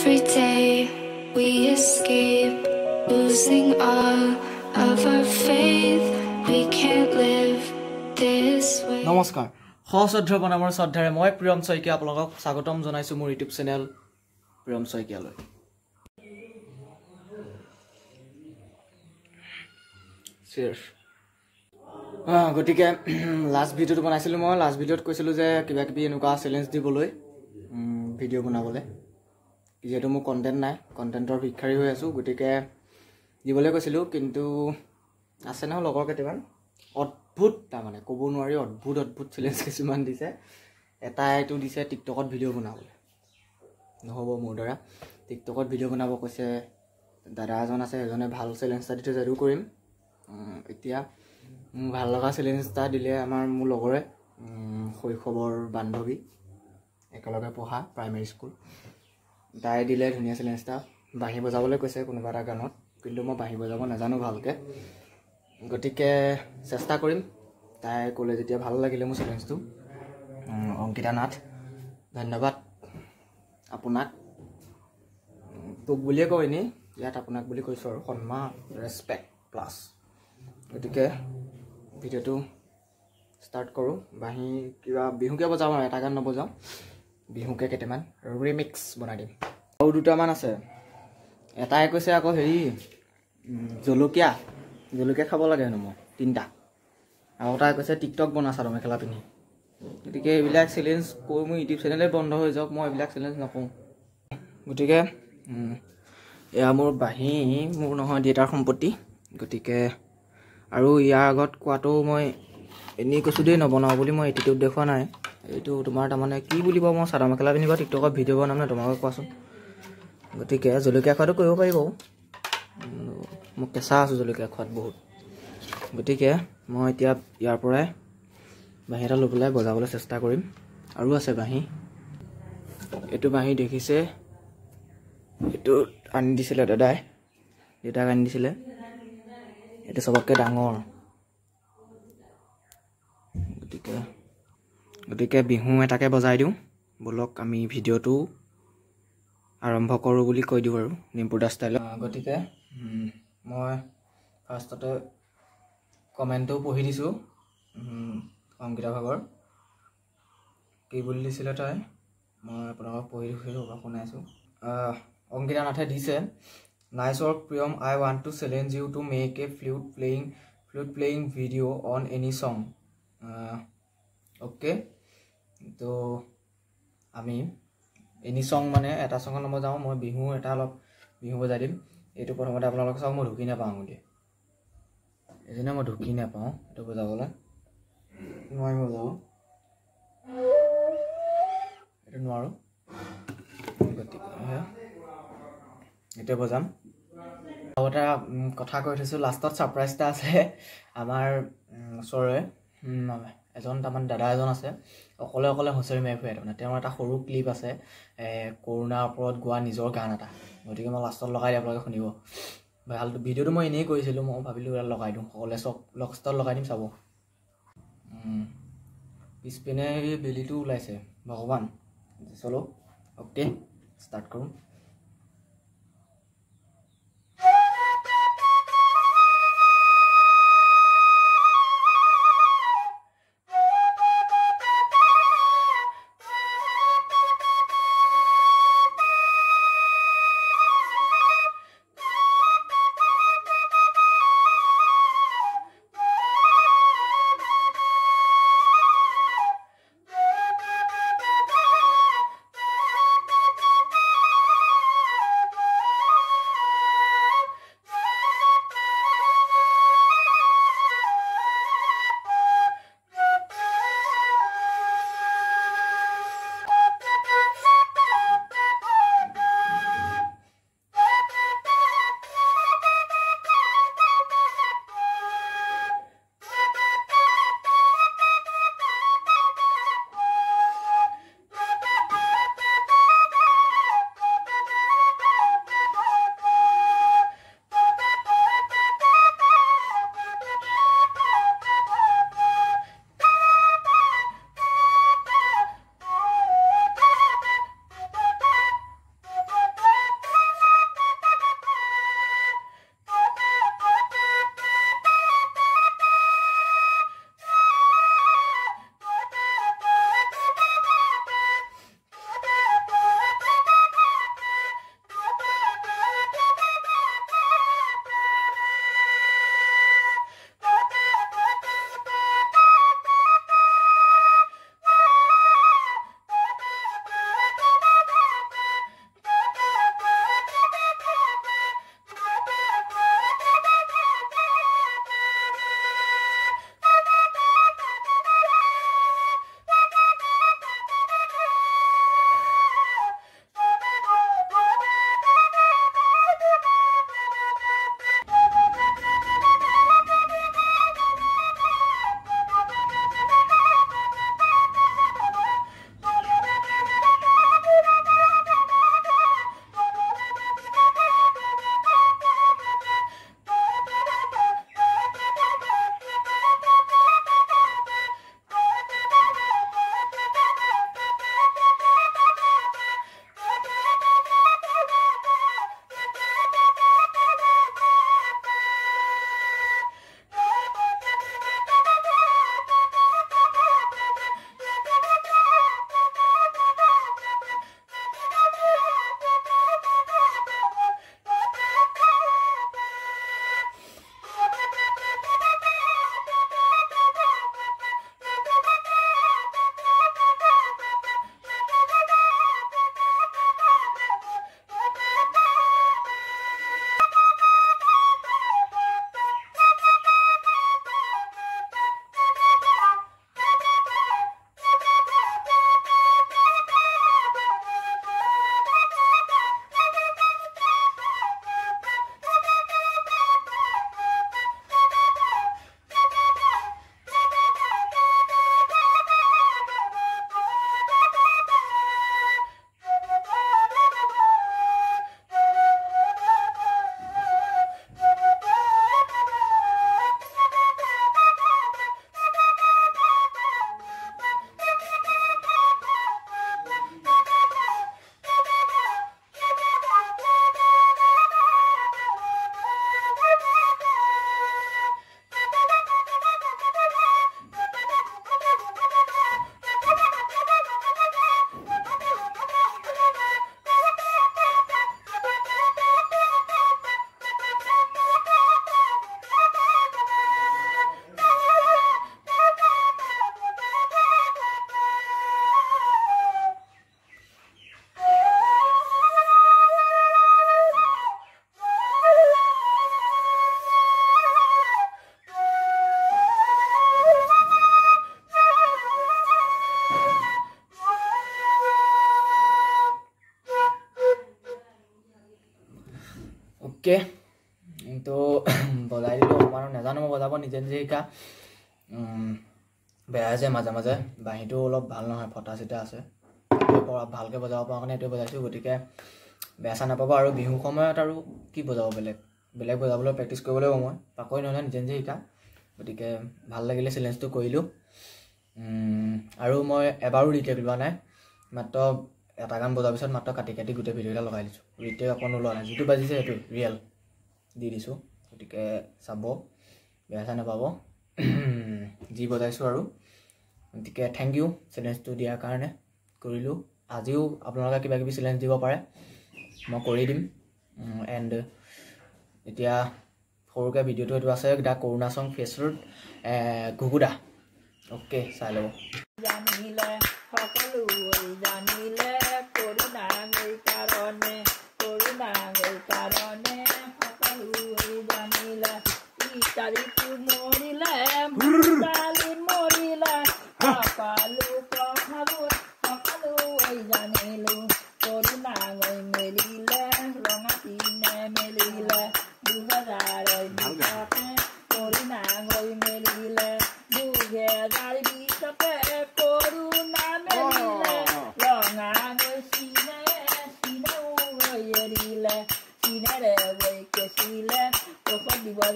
Every day we escape, losing all of our faith. We can't live this way. নমস্কাৰ। সশ্ৰদ্ধ প্ৰণামৰ শ্ৰদ্ধাৰে মই প্ৰিয়ম শইকীয়া আপোনালোকক স্বাগতম জনাইছোঁ মোৰ ইউটিউব চেনেল প্ৰিয়ম শইকীয়ালৈ। গতিকে লাষ্ট ভিডিঅ'টো বনাইছিলোঁ মই। লাষ্ট ভিডিঅ'ত কৈছিলোঁ যে কিবা কিবি এনেকুৱা চেলেঞ্জ দিবলৈ ভিডিঅ' বনাবলৈ। যিহেতু মোৰ কণ্টেণ্ট নাই কণ্টেণ্টৰ ভিক্ষাৰী হৈ আছোঁ গতিকে দিবলৈ কৈছিলোঁ কিন্তু আছে নহয় লগৰ কেইটামান। অদ্ভুত তাৰমানে ক'ব নোৱাৰি অদ্ভুত অদ্ভুত চেলেঞ্জ কিছুমান দিছে। এটা এইটো দিছে টিকটকত ভিডিঅ' বনাবলৈ। নহ'ব মোৰ দ্বাৰা। টিকটকত ভিডিঅ' বনাব কৈছে দাদা এজন আছে এজনে ভাল চেলেঞ্জ এটা দি থৈছে এইটো কৰিম। এতিয়া মোৰ ভাল লগা চেলেঞ্জ এটা দিলে আমাৰ মোৰ লগৰে শৈশৱৰ বান্ধৱী। একেলগে পঢ়া প্ৰাইমেৰী স্কুল তাই দিলে ধুনীয়া চেলেঞ্জ এটা বাঁহী বজাবলৈ কৈছে কোনোবা এটা গানত কিন্তু মই বাঁহী বজাব নাজানো ভালকৈ। গতিকে চেষ্টা কৰিম। তাই ক'লে যেতিয়া ভাল লাগিলে মোৰ চেলেঞ্জটো অংকিতা নাথ ধন্যবাদ আপোনাক। তোক বুলিয়ে কওঁ এনেই ইয়াত আপোনাক বুলি কৈছোঁ আৰু। সন্মান ৰেচপেক্ট প্লাছ গতিকে ভিডিঅ'টো ষ্টাৰ্ট কৰোঁ। বাঁহী কিবা বিহুকে বজাওঁ আৰু এটা গান নবজাওঁ? বিহুকে কেইটামান ৰিমিক্স বনাই দিম। আৰু দুটামান আছে। এটাই কৈছে আকৌ হেৰি জলকীয়া। জলকীয়া খাব লাগে হেনো মই তিনিটা। আৰু এটাই কৈছে টিকটক বনা চাদৰ মেখেলা পিন্ধি। গতিকে এইবিলাক চেলেঞ্জ কৈ মোৰ ইউটিউব চেনেলে বন্ধ হৈ যাওক মই এইবিলাক চেলেঞ্জ নকৰোঁ। গতিকে এয়া মোৰ বাঁহী মোৰ নহয় দেউতাৰ সম্পত্তি। গতিকে আৰু ইয়াৰ আগত কোৱাটো মই এনেই কৈছোঁ দেই নবনাওঁ বুলি মই এটিটিউড দেখুওৱা নাই। এইটো তোমাৰ তাৰমানে কি বুলিব মই চাদৰ মেখেলা পিন্ধিব টিকটকত ভিডিঅ' বনাম নে তোমালোকে কোৱাচোন? গতিকে জলকীয়া খোৱাটো কৰিব পাৰিব মই কেঁচা আছোঁ জলকীয়া খোৱাত বহুত। গতিকে মই এতিয়া ইয়াৰ পৰাই বাঁহী এটা লৈ পেলাই বজাবলৈ চেষ্টা কৰিম। আৰু আছে বাঁহী। এইটো বাঁহী দেখিছে এইটো আনি দিছিলে দাদাই। দেউতাক আনি দিছিলে। এইটো চবতকৈ ডাঙৰ। গতিকে গতিকে বিহু এটাকে বজাই দিওঁ। ব'লক আমি ভিডিঅ'টো আৰম্ভ কৰোঁ বুলি কৈ দিওঁ আৰু নিম্পুদা ষ্টাইলত গতিকে মই ফাৰ্ষ্টতে কমেণ্টটো পঢ়ি দিছোঁ অংকিতা ভাগৰ। কি বুলি দিছিলে তাই? মই আপোনালোকক পঢ়ি দিছোঁ বা শুনাইছোঁ। অংকিতা নাথে দিছে nice work Priyam I want to challenge you to make a flute playing flute playing video' on any song okay তো আমি এনি চং মানে এটা চঙত নবজাওঁ মই বিহু এটা অলপ বিহু বজাই দিম। এইটো প্ৰথমতে আপোনালোকে চাওক মই ঢুকি নাপাওঁ বুলি এইজনে মই ঢুকি নাপাওঁ এইটো বজাবলৈ। নোৱাৰিম বজাব। এইটো নোৱাৰোঁ। গতিকে। এতিয়া বজাম। উম, কথা কৈ থৈছোঁ লাষ্টত ছাৰপ্ৰাইজ এটা আছে। আমাৰ ওচৰৰে। এজন তাৰমানে দাদা এজন আছে অকলে অকলে হুঁচৰি মাৰি ফুৰে তাৰমানে। তেওঁৰ এটা সৰু ক্লিপ আছে কৰোণাৰ ওপৰত গোৱা নিজৰ গান এটা। গতিকে মই লাষ্টত লগাই দিম আপোনালোকে শুনিব। ভাল ভিডিঅ'টো মই এনেই কৰিছিলোঁ মই ভাবিলোঁ লগাই দিওঁ। সকলোৱে চব লষ্টত লগাই দিম চাব। পিছপিনে বেলিটো ওলাইছে। ভগৱান চলো অ'কে ষ্টাৰ্ট কৰোঁ। অ'কে তো বজাই দিলোঁ অকণমান নাজানো মই বজাব নিজে নিজে শিকা বেয়া হৈছে মাজে মাজে। বাঁহীটো অলপ ভাল নহয় ফটা চিটা আছে। ভালকৈ বজাব পৰা কাৰণে এইটোৱে বজাইছোঁ গতিকে বেয়া চেয়া নাপাব। আৰু বিহু সময়ত আৰু কি বজাব বেলেগ? বেলেগ বজাবলৈ প্ৰেক্টিচ কৰিবলৈ মই। পাকৰি নহয় নিজে নিজে শিকা। গতিকে ভাল লাগিলে চেলেঞ্জটো কৰিলোঁ। আৰু মই এবাৰো ৰিটেক লোৱা নাই মাত্ৰ এটা গান বজাৰ পিছত মাত্ৰ কাটি কাটি গোটেই ভিডিঅ'কেইটা লগাই দিছোঁ। ৰিটেক অকণো লোৱা নাই। যিটো বাজিছে সেইটো ৰিয়েল দি দিছোঁ। গতিকে চাব বেয়া চেয়া নাপাব। যি বজাইছোঁ আৰু। গতিকে থেংক ইউ চেলেঞ্জটো দিয়াৰ কাৰণে কৰিলোঁ। আজিও আপোনালোকে কিবা কিবি চেলেঞ্জ দিব পাৰে। মই কৰি দিম। এণ্ড এতিয়া সৰুকৈ ভিডিঅ'টো এইটো আছে দ্য কৰোণা চং ফেচ ৰোড ঘুগুদা। অ'কে চাই ল'ব। জানিলে সকলোৱে জানিলে কৰোণাৰ কাৰণে সকলোৱে জানিলে ইটালীটো মৰিলে ভূটালি মৰিলে সকলো কথাবোৰ সকলোৱে জানিলো কৰোণাই মেলিলে ৰঙা পিনে মেলিলে দুহেজাৰ বিছতে কৰোণাই মেলিলে দুহেজাৰ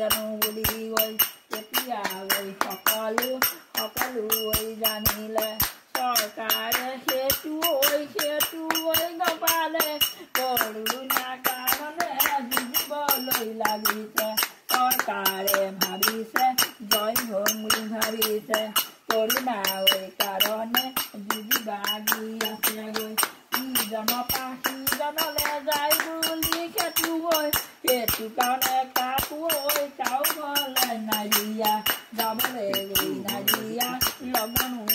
জানো বুলি গৈ তেতিয়া গৈ সকলো সকলোৱে জানিলে চৰকাৰে সেইটো ঐ সেইটো ঐ নপালে। কৰোণা কাৰণে যুঁজিবলৈ লাগিছে। চৰকাৰে ভাবিছে জয় হম বুলি ভাবিছে। কৰোণাৰ কাৰণে যুঁজিব লাগি আছে গৈ ইজনৰ পৰা সিজনলে যায় বুলি সেইটো গৈ সেইটো কাৰণে Ôi cháu có lần này à, gì à, đó mới về thì này gì à, lòng con